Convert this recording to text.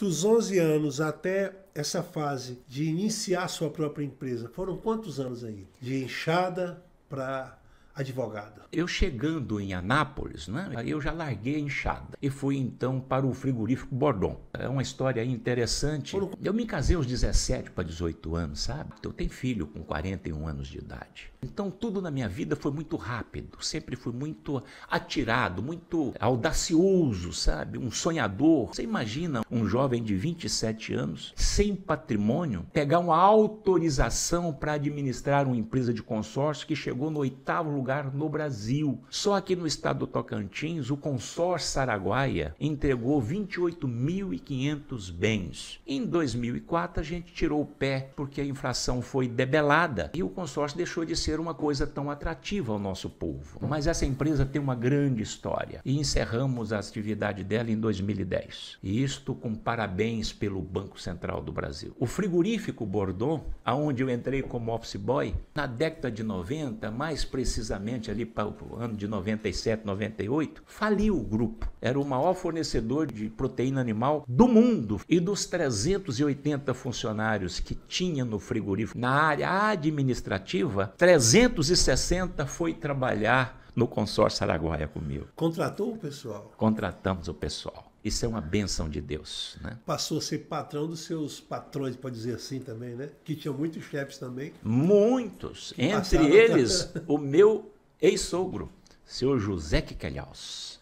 Dos 11 anos até essa fase de iniciar sua própria empresa, foram quantos anos aí? De enxada para advogado. Eu chegando em Anápolis, né, eu já larguei a enxada e fui então para o frigorífico Bordon. É uma história interessante. Eu me casei aos 17 para 18 anos, sabe? Eu tenho filho com 41 anos de idade. Então tudo na minha vida foi muito rápido, sempre fui muito atirado, muito audacioso, sabe? Um sonhador. Você imagina um jovem de 27 anos, sem patrimônio, pegar uma autorização para administrar uma empresa de consórcio que chegou no oitavo lugar no Brasil. Só aqui no estado do Tocantins, o consórcio Saraguaia entregou 28.500 bens. Em 2004 a gente tirou o pé porque a inflação foi debelada e o consórcio deixou de ser uma coisa tão atrativa ao nosso povo. Mas essa empresa tem uma grande história e encerramos a atividade dela em 2010. E isto com parabéns pelo Banco Central do Brasil. O frigorífico Bordon, aonde eu entrei como office boy, na década de 90, mais precisamente ali para o ano de 97, 98, faliu o grupo. Era o maior fornecedor de proteína animal do mundo e dos 380 funcionários que tinha no frigorífico na área administrativa, 360 foi trabalhar no consórcio Araguaia comigo. Contratou o pessoal? Contratamos o pessoal. Isso é uma benção de Deus, né? Passou a ser patrão dos seus patrões, pode dizer assim também, né? Que tinham muitos chefes também. Muitos. Entre eles, o meu ex-sogro, seu José Quiquelhaus.